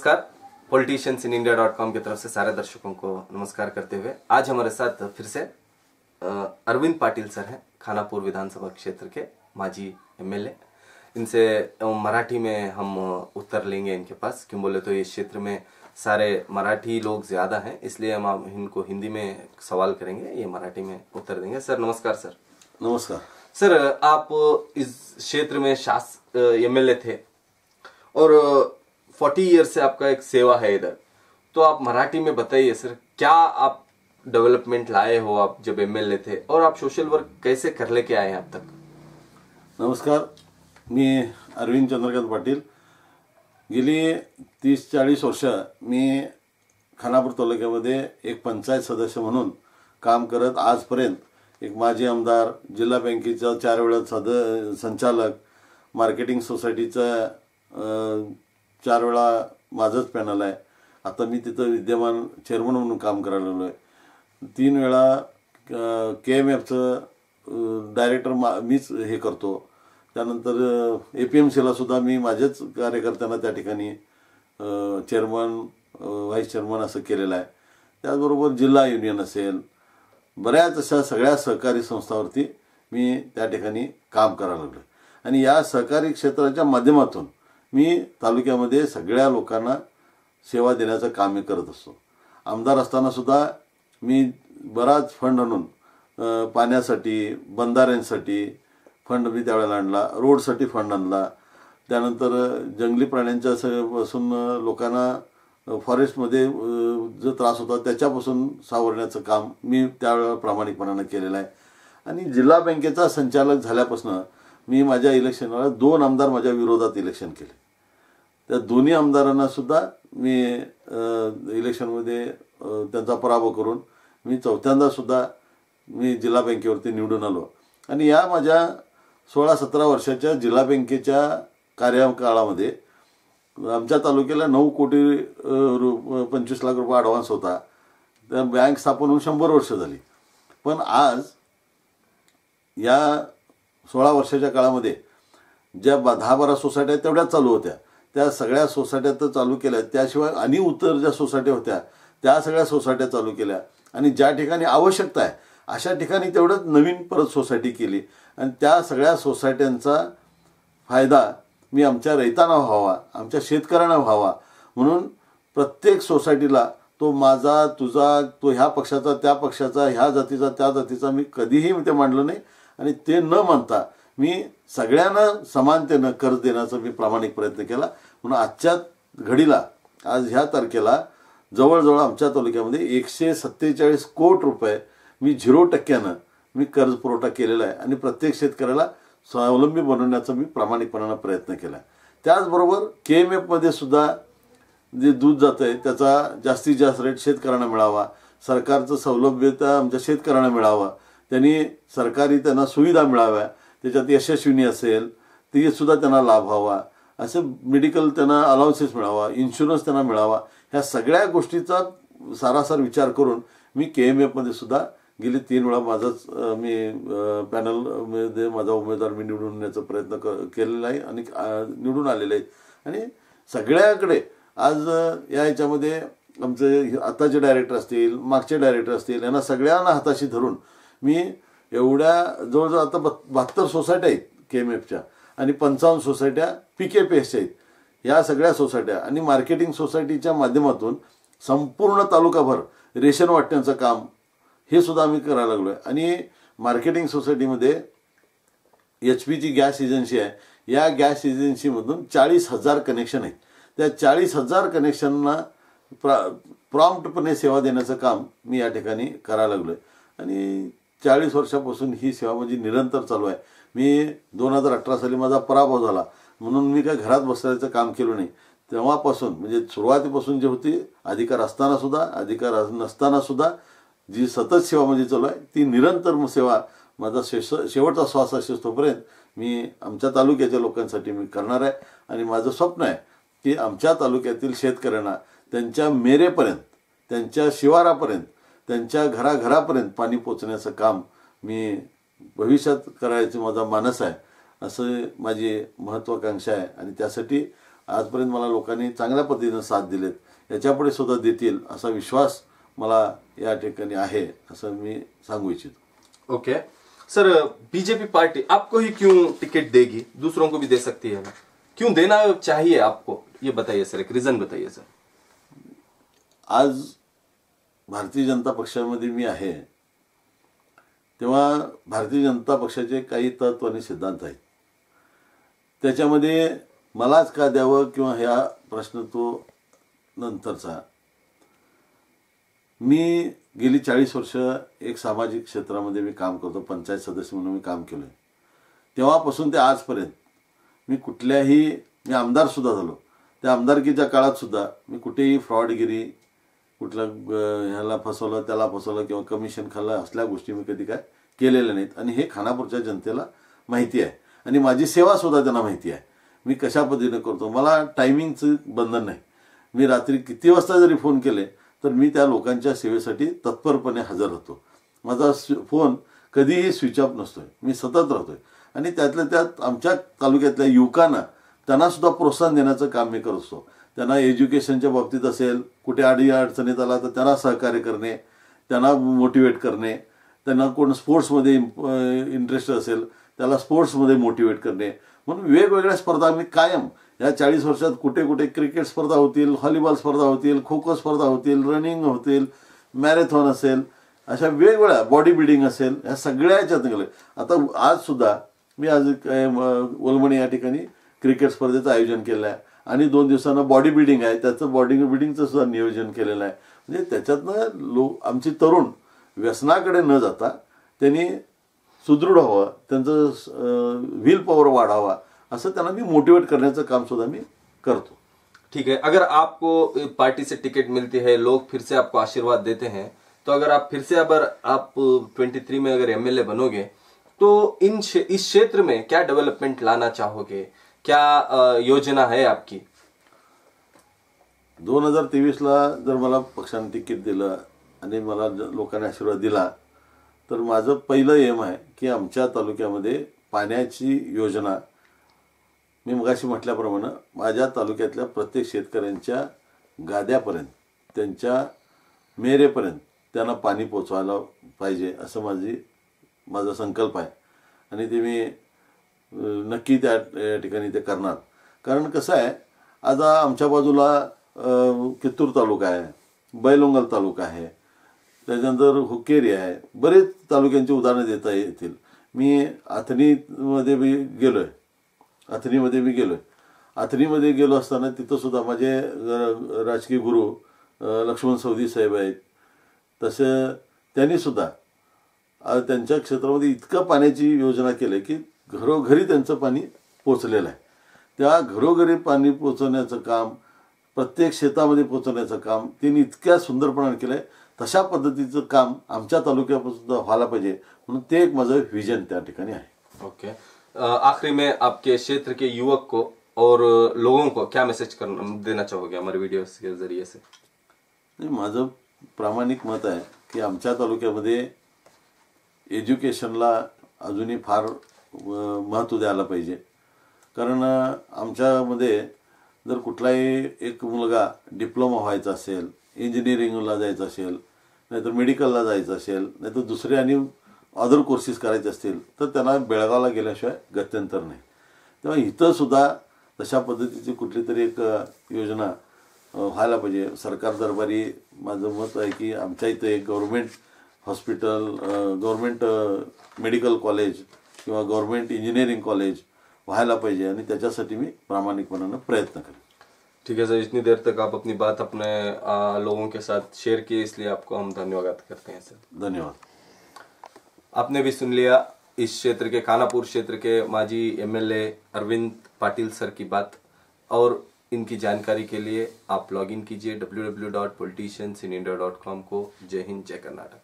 नमस्कार। Politicians in India dot com की तरफ़ से सारे दर्शकों को नमस्कार करते हुए आज हमारे साथ फिर से अरविंद पाटिल सर हैं खानापुर विधानसभा क्षेत्र के माजी एमएलए इनसे मराठी में हम उत्तर लेंगे इनके पास। क्यों बोले तो इस क्षेत्र में सारे मराठी लोग ज़्यादा हैं इसलिए हम इनको हिंदी में सवाल करेंगे ये मराठी में उत्तर देंगे। सर नमस्कार सर। नमस्कार। सर आप इस क्षेत्र में शास एमएलए थे और फोर्टी ईयर से आपका एक सेवा है इधर। तो आप मराठी में बताइए सर क्या आप डेवलपमेंट लाए हो आप जब एमएलए थे? और आप सोशल वर्क कैसे कर लेके आए आप अब तक? नमस्कार मी अरविंद चंद्रकांत पाटील. गेली तीस चाळीस वर्ष मी खानापूर तालुक्यामध्ये एक पंचायत सदस्य म्हणून काम करत आजपर्यंत एक माजी आमदार जिल्हा बँकेचा चार वेळा सद संचालक मार्केटिंग सोसायटीचा चार वेळा माझंच पॅनल आहे. आता मी तिथं विद्यमान चेअरमन म्हणून काम करायला लागलो आहे तीन वेळा के एम एफचं डायरेक्टर मा मीच हे करतो. त्यानंतर ए पी एम सीला सुद्धा मी माझ्याच कार्यकर्त्यांना त्या ठिकाणी चेअरमन व्हाईस चेअरमन असं केलेलं आहे. त्याचबरोबर जिल्हा युनियन असेल बऱ्याच अशा सगळ्या सहकारी संस्थावरती मी त्या ठिकाणी काम करायला लागलो आणि या सहकारी क्षेत्राच्या माध्यमातून मी तालुक्यामध्ये सगळ्या लोकांना सेवा देण्याचं काम मी करत असतो. आमदार असतानासुद्धा मी बराच फंड आणून पाण्यासाठी बंधाऱ्यांसाठी फंड मी त्यावेळेला आणला रोडसाठी फंड आणला. त्यानंतर जंगली प्राण्यांच्या पासून लोकांना फॉरेस्टमध्ये जो त्रास होता त्याच्यापासून सावरण्याचं काम मी त्यावेळेला प्रामाणिकपणानं केलेलं आहे. आणि जिल्हा बँकेचा संचालक झाल्यापासून मी माझ्या इलेक्शनला दोन आमदार माझ्या विरोधात इलेक्शन केले. त्या दोन्ही आमदारांना सुद्धा मी इलेक्शनमध्ये त्यांचा पराभव करून मी चौथ्यांदा सुद्धा मी जिल्हा बँकेवरती निवडून आलो. आणि या माझ्या सोळा सतरा वर्षाच्या जिल्हा बँकेच्या कार्यकाळामध्ये आमच्या तालुक्याला नऊ कोटी रु पंचवीस लाख रुपये ॲडव्हान्स होता. त्या बँक स्थापन होऊन शंभर वर्ष झाली. पण आज या सोळा वर्षाच्या काळामध्ये ज्या दहा बारा सोसायट्या तेवढ्याच चालू होत्या. त्या सगळ्या सोसायट्या तर चालू केल्या. त्याशिवाय आणि उत्तर ज्या सोसायट्या होत्या त्या सगळ्या सोसायट्या चालू केल्या. आणि ज्या ठिकाणी आवश्यकता आहे अशा ठिकाणी तेवढंच नवीन परत सोसायटी केली. आणि त्या सगळ्या सोसायट्यांचा फायदा मी आमच्या रैतांना व्हावा आमच्या शेतकऱ्यांना व्हावा. म्हणून प्रत्येक सोसायटीला तो माझा तुझा तो ह्या पक्षाचा त्या पक्षाचा ह्या जातीचा त्या जातीचा मी कधीही ते मांडलं नाही. आणि ते न मानता मी सगळ्यांना समानतेनं कर्ज देण्याचा मी प्रामाणिक प्रयत्न केला. म्हणून आजच्या घडीला आज ह्या तारखेला जवळजवळ आमच्या तालुक्यामध्ये एकशे सत्तेचाळीस कोट रुपये मी झिरो टक्क्यानं मी कर्ज पुरवठा केलेला आहे आणि प्रत्येक शेतकऱ्याला स्वावलंबी बनवण्याचा मी प्रामाणिकपणानं प्रयत्न केला त्याचबरोबर के एम एफमध्ये सुद्धा जे दूध जातं आहे त्याचा जास्तीत जास्त रेट शेतकऱ्यांना मिळावा. सरकारचं सौलभ्यता आमच्या शेतकऱ्यांना मिळावं. त्यांनी सरकारी त्यांना सुविधा मिळाव्या त्याच्यात यशस्विनी असेल ती सुद्धा त्यांना लाभ व्हावा. असं मेडिकल त्यांना अलाउन्सेस मिळावा इन्शुरन्स त्यांना मिळावा ह्या सगळ्या गोष्टीचा सारासार विचार करून मी के एम एफमध्ये सुद्धा गेली तीन वेळा माझाच मी पॅनलमध्ये माझा उमेदवार मी निवडून येण्याचा प्रयत्न क केलेला आहे आणि निवडून आलेले आहे आणि सगळ्याकडे आज या ह्याच्यामध्ये आमचे आताचे डायरेक्टर असतील मागचे डायरेक्टर असतील यांना सगळ्यांना हाताशी धरून मी एवढ्या जवळजवळ आता बहात्तर सोसायट्या आहेत के एम एफच्या आणि पंचावन्न सोसायट्या पी के पी एसच्या आहेत. या सगळ्या सोसायट्या आणि मार्केटिंग सोसायटीच्या माध्यमातून संपूर्ण तालुकाभर रेशन वाटण्याचं काम हे सुद्धा आम्ही करायला लागलो आहे आणि मार्केटिंग सोसायटीमध्ये एच पीची गॅस एजन्सी आहे. या गॅस एजन्सीमधून चाळीस हजार कनेक्शन आहेत. त्या चाळीस हजार कनेक्शनना प्रा प्रॉम्प्टपणे सेवा देण्याचं काम मी या ठिकाणी करायला लागलो आहे आणि चाळीस वर्षापासून ही सेवा माझी निरंतर चालू आहे. मी दोन हजार अठरा साली माझा पराभव झाला. म्हणून मी काय घरात बसण्याचं काम केलं नाही. तेव्हापासून म्हणजे सुरुवातीपासून जी होती अधिकार असताना सुद्धा अधिकार नसताना सुद्धा जी सतत सेवा माझी चालू आहे ती निरंतर सेवा माझा शेष शेवटचा श्वास असतोपर्यंत तोपर्यंत मी आमच्या तालुक्याच्या लोकांसाठी मी करणार आहे. आणि माझं स्वप्न आहे की आमच्या तालुक्यातील शेतकऱ्यांना त्यांच्या मेरेपर्यंत त्यांच्या शिवारापर्यंत त्यांच्या घराघरापर्यंत पाणी पोचण्याचं काम मी भविष्यात करायचं माझा मानस आहे. असं माझी महत्त्वाकांक्षा आहे. आणि त्यासाठी आजपर्यंत मला लोकांनी चांगल्या पद्धतीनं साथ दिलेत. याच्यापुढे सुद्धा देतील असा विश्वास मला या ठिकाणी आहे असं मी सांगू इच्छितो. ओके. सर बीजेपी पार्टी आपको ही क्यों टिकट देगी? दूसरों को भी दे सकती है क्यों देना चाहिए आपको? ये बताइए सर एक रीजन बताइए सर. आज भारतीय जनता पक्षामध्ये मी आहे तेव्हा भारतीय जनता पक्षाचे काही तत्व आणि सिद्धांत आहेत. त्याच्यामध्ये मलाच का द्यावं किंवा ह्या प्रश्न तो नंतरचा? मी गेली चाळीस वर्ष एक सामाजिक क्षेत्रामध्ये मी काम करतो पंचायत सदस्य म्हणून मी काम केलं तेव्हापासून ते आजपर्यंत मी कुठल्याही मी आमदारसुद्धा झालो. त्या आमदारकीच्या काळात सुद्धा मी कुठेही फ्रॉडगिरी कुठला ह्याला फसवलं त्याला फसवलं किंवा कमिशन खाल्लं असल्या गोष्टी मी कधी काय केलेल्या नाहीत. आणि हे खानापूरच्या जनतेला माहिती आहे. आणि माझी सेवा सुद्धा त्यांना माहिती आहे. मी कशा पद्धतीने करतो? मला टायमिंगचं बंधन नाही. मी रात्री किती वाजता जरी फोन केले तर मी त्या लोकांच्या सेवेसाठी तत्परपणे हजर होतो. माझा फोन कधीही स्विच ऑफ नसतोय. मी सतत राहतोय. आणि त्यातल्या त्यात आमच्या तालुक्यातल्या युवकांना त्यांना सुद्धा प्रोत्साहन देण्याचं काम मी करत असतो. त्यांना एज्युकेशनच्या बाबतीत असेल कुठे अडी अडचणीत आला तर त्यांना सहकार्य करणे त्यांना मोटिवेट करणे त्यांना कोण स्पोर्ट्समध्ये इंटरेस्ट असेल त्याला स्पोर्ट्समध्ये मोटिवेट करणे. म्हणून वेगवेगळ्या स्पर्धा आम्ही कायम या चाळीस वर्षात कुठे कुठे क्रिकेट स्पर्धा होतील व्हॉलीबॉल स्पर्धा होतील खो खो स्पर्धा होतील रनिंग होतील मॅरेथॉन असेल अशा वेगवेगळ्या बॉडी बिल्डिंग असेल ह्या सगळ्या याच्यात गेले आता आज सुद्धा मी आज ओलमणी वलमणी या ठिकाणी क्रिकेट स्पर्धेचं आयोजन केलं आहे आणि दोन दिवसांना बॉडी बिल्डिंग आहे. त्याचं बॉडी बिल्डिंगचं सुद्धा नियोजन केलेलं आहे. म्हणजे त्याच्यातनं लोक आमची तरुण व्यसनाकडे न जाता त्यांनी सुदृढ व्हावं त्यांचं व्हील पॉवर वाढावा असं त्यांना मी मोटिवेट करण्याचं काम सुद्धा मी करतो. ठीक है अगर आपको पार्टी से टिकट मिलती है लोग फिर से आपको आशीर्वाद देते हैं तो अगर आप फिर से अगर आप 23 में अगर एमएलए बनोगे तो इन इस क्षेत्र में क्या डेवलपमेंट लाना चाहोगे? क्या योजना है आपकी? दोन हजार तेवीसला जर मला पक्षाने तिकीट दिलं आणि मला लोकांनी आशीर्वाद दिला तर माझं पहिलं एम आहे की आमच्या तालुक्यामध्ये पाण्याची योजना. मी मगाशी म्हटल्याप्रमाणे माझ्या तालुक्यातल्या प्रत्येक शेतकऱ्यांच्या गाद्यापर्यंत त्यांच्या मेरेपर्यंत त्यांना पाणी पोचवायला पाहिजे असं माझी माझा संकल्प आहे. आणि ते मी नक्की त्या या ठिकाणी ते करणार. कारण कसं आहे आज आमच्या बाजूला कित्तूर तालुका आहे बैलोंगल तालुका आहे त्याच्यानंतर हुक्केरी आहे बरेच तालुक्यांची उदाहरणं देता येतील. मी आथणीमध्ये मी गेलो आहे अथणीमध्ये मी गेलो आहे अथणीमध्ये गेलो असताना तिथं सुद्धा माझे राजकीय गुरु लक्ष्मण सौदी साहेब आहेत. तसं त्यांनी सुद्धा त्यांच्या क्षेत्रामध्ये इतकं पाण्याची योजना केली की घरोघरी त्यांचं पाणी पोचलेलं आहे. त्या घरोघरी पाणी पोचवण्याचं काम प्रत्येक शेतामध्ये पोचवण्याचं काम त्यांनी इतक्या सुंदरपणाने केलं आहे तशा पद्धतीचं काम आमच्या तालुक्यापासून व्हायला पाहिजे म्हणून ते एक माझं व्हिजन त्या ठिकाणी आहे. ओके. आखिरी में आपके क्षेत्र के युवक को और लोगों को क्या मैसेज करना देना चाहोगे हमारे वीडियोस के जरिए से? नाही माझं प्रामाणिक मत आहे की आमच्या तालुक्यामध्ये एज्युकेशनला अजूनही फार महत्त्व द्यायला पाहिजे. कारण आमच्यामध्ये जर कुठलाही एक मुलगा डिप्लोमा व्हायचा असेल इंजिनिअरिंगला जायचं असेल नाहीतर मेडिकलला जायचं असेल नाहीतर दुसरे आणि अदर कोर्सेस करायचे असतील तर त्यांना बेळगावला गेल्याशिवाय गत्यंतर नाही. तेव्हा इथं सुद्धा तशा पद्धतीची कुठली तरी एक योजना व्हायला पाहिजे. सरकार दरबारी माझं मत आहे की आमच्या इथं एक government hospital government medical college किंवा गव्हर्मेंट इंजिनिअरिंग कॉलेज व्हायला पाहिजे आणि त्याच्यासाठी मी प्रामाणिकपणानं प्रयत्न करेन. ठीक है सर इतनी देर तक आप अपनी बात अपने अ, लोगों के साथ शेयर किए इसलिए आपको हम धन्यवाद करते हैं सर। धन्यवाद। आपने भी सुन लिया इस क्षेत्र के खानापुर क्षेत्र के माजी एमएलए अरविंद पाटिल सर की बात। और इनकी जानकारी के लिए आप लॉगिन कीजिए www.politiciansinindia.com को। जय हिंद जय कर्नाटक।